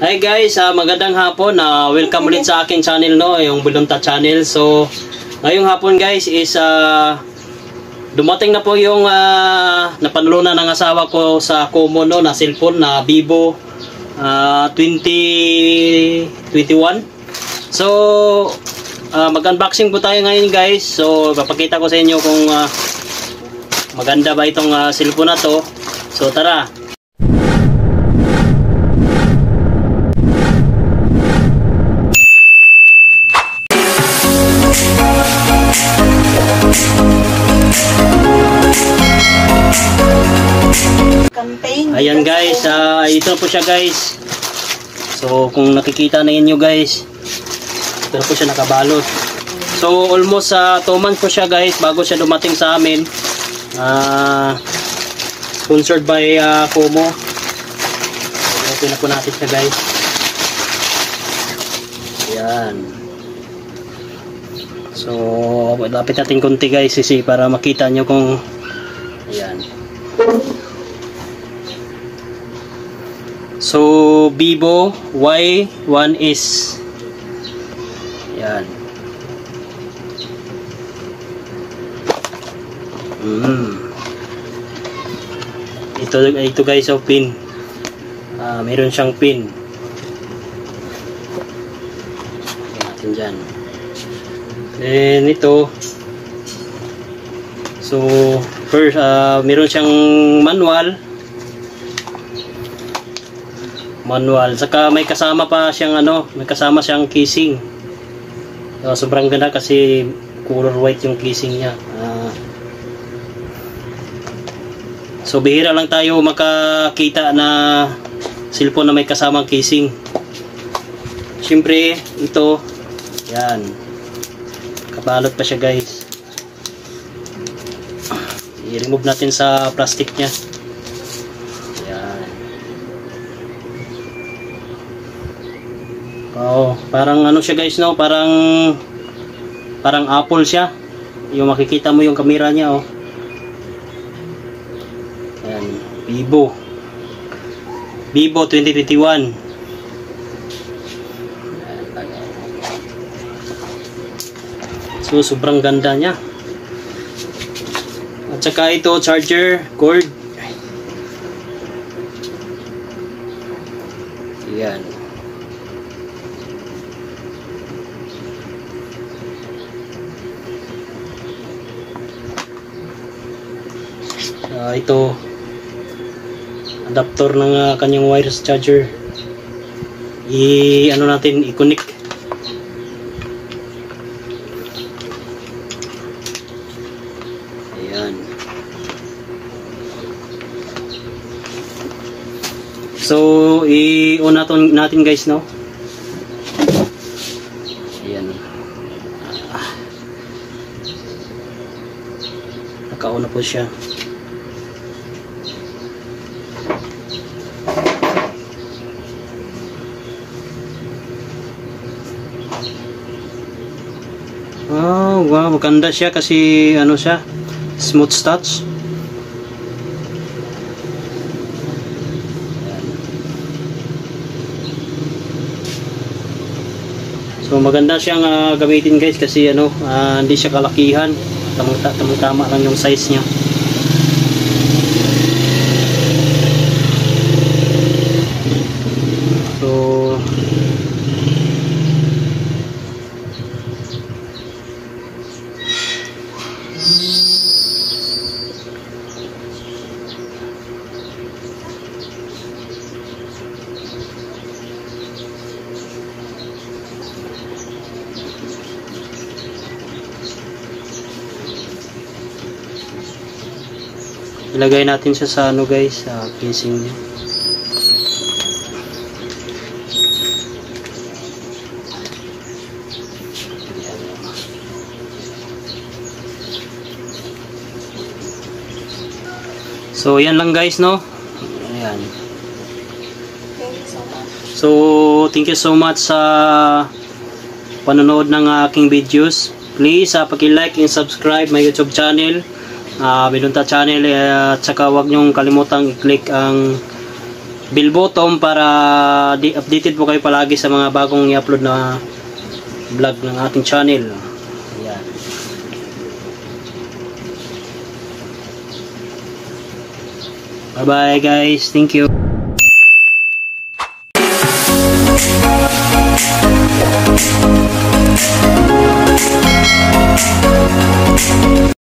Hi guys, ah, magandang hapon. Uh, welcome ulit sa aking channel no, yung Bulunta channel. So, ngayong hapon guys is uh, dumating na po yung uh, napanlunan ng asawa ko sa Kumo no, na cellphone na Vivo uh, 2021. So, uh, mag-unboxing po tayo ngayon guys. So, papakita ko sa inyo kung uh, maganda ba itong uh, cellphone na to. So, tara. Campaign. Ayan guys, uh, ito po siya guys. So kung nakikita na inyo guys, ito po siya nakabalot. So almost sa uh, 2 months po siya guys bago siya dumating sa amin. Uh, sponsored by uh, Como. Ito na po natin siya guys. Ayan. So, lapit natin konti guys sisi para makita nyo kung ayan. So, Vivo Y1S. Yan. Mm. Ito, ito guys, oh, pin. Ah, meron siyang pin. Natin dyan. Then, ito. So, first, ah, meron siyang manual manual. Saka may kasama pa siyang ano, may kasama siyang casing. Uh, sobrang ganda kasi color white yung casing niya. Uh, so bihira lang tayo makakita na cellphone na may kasamang casing. Siyempre, ito, yan. Kabalot pa siya guys. I-remove natin sa plastic niya. Oh, parang ano siya guys no, parang parang apple siya. Yung makikita mo yung camera niya oh. Ayan, Vivo. Vivo 2021. So sobrang ganda niya. At saka ito charger cord. Yan. Uh, ito. Adapter ng uh, kanyang wireless charger. I ano natin i-connect. Ayan. So i-on natin, natin guys no? Ayan. Ah. naka-on na po siya Oh, wow, maganda siya kasi ano siya, smooth touch. So maganda siyang uh, gamitin guys kasi ano, uh, hindi siya kalakihan. Tamang-tama lang yung size niya. Ilagay natin siya sa ano guys sa casing niya. So yan lang guys no? Ayan. So thank you so much sa panonood ng aking videos. Please uh, paki-like and subscribe my youtube channel uh, Binunta channel uh, at saka huwag nyong kalimutang i-click ang bell button para updated po kayo palagi sa mga bagong i-upload na vlog ng ating channel. Ayan. Bye bye guys. Thank you.